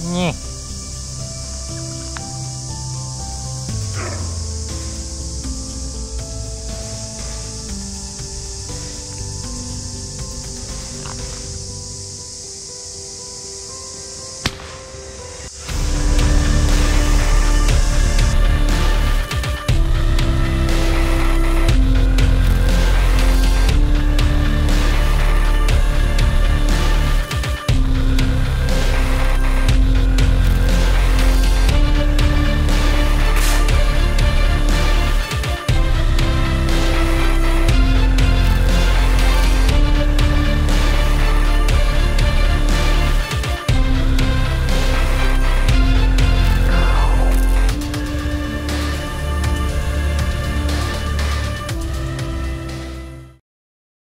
に。